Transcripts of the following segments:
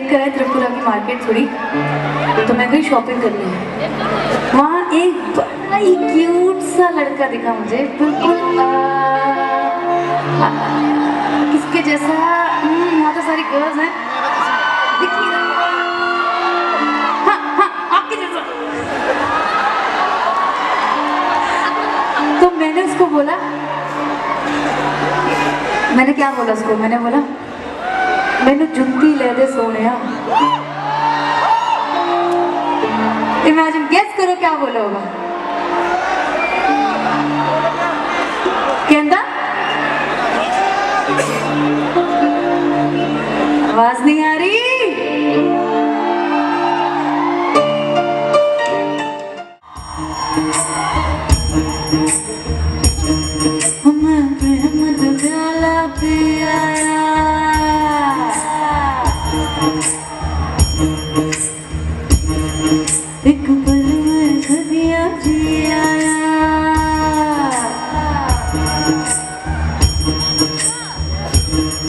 देख कर त्रिपुरा की मार्केट थोड़ी तो मैं गई शॉपिंग करने। वहाँ एक बड़ा ही क्यूट सा लड़का दिखा मुझे बिल्कुल किसके जैसा हम्म, यहाँ तो सारी गर्ल्स हैं। हाँ, हाँ, तो मैंने उसको बोला मैंने क्या बोला उसको? मैंने बोला मैंने जुत्ती ले दे सोने इमेजिन गेस करो क्या बोला होगा आवाज़ नहीं आ रही। मैं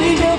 you